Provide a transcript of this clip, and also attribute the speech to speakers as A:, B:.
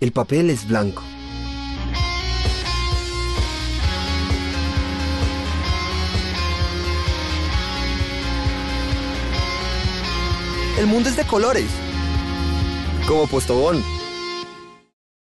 A: El papel es blanco. El mundo es de colores. Como Postobón.